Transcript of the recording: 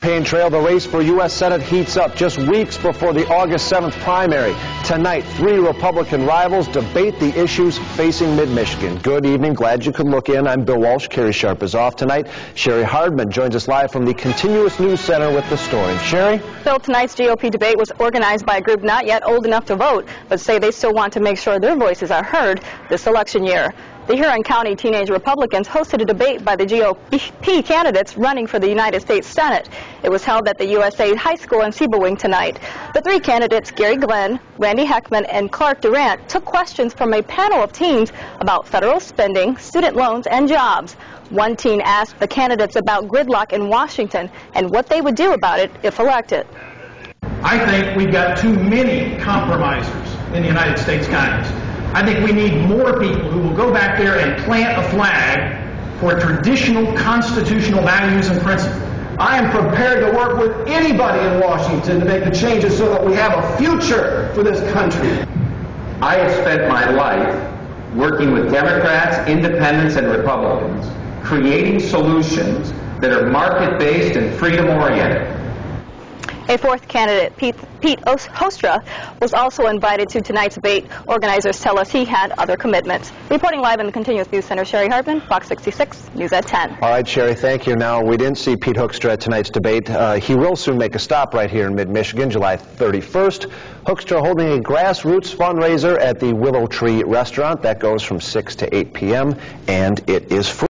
Campaign trail, the race for U.S. Senate heats up just weeks before the August 7th primary. Tonight, three Republican rivals debate the issues facing mid-Michigan. Good evening. Glad you could look in. I'm Bill Walsh. Kerry Sharp is off tonight. Sherry Hardman joins us live from the Continuous News Center with the story. Sherry? Bill, tonight's GOP debate was organized by a group not yet old enough to vote, but say they still want to make sure their voices are heard this election year. The Huron County Teenage Republicans hosted a debate by the GOP candidates running for the United States Senate. It was held at the USA High School in Sebewaing tonight. The three candidates, Gary Glenn, Randy Hekman, and Clark Durant, took questions from a panel of teens about federal spending, student loans, and jobs. One teen asked the candidates about gridlock in Washington and what they would do about it if elected. I think we've got too many compromisers in the United States Congress. I think we need more people who will go back there and plant a flag for traditional constitutional values and principles. I am prepared to work with anybody in Washington to make the changes so that we have a future for this country. I have spent my life working with Democrats, independents, and Republicans, creating solutions that are market-based and freedom-oriented. A fourth candidate, Pete, Pete Hoekstra, was also invited to tonight's debate. Organizers tell us he had other commitments. Reporting live in the Continuous News Center, Sherry Hardman, Fox 66, News at 10. All right, Sherry, thank you. Now, we didn't see Pete Hoekstra at tonight's debate. Uh, he will soon make a stop right here in mid-Michigan, July 31st. Hoekstra holding a grassroots fundraiser at the Willow Tree Restaurant. That goes from 6 to 8 p.m., and it is free.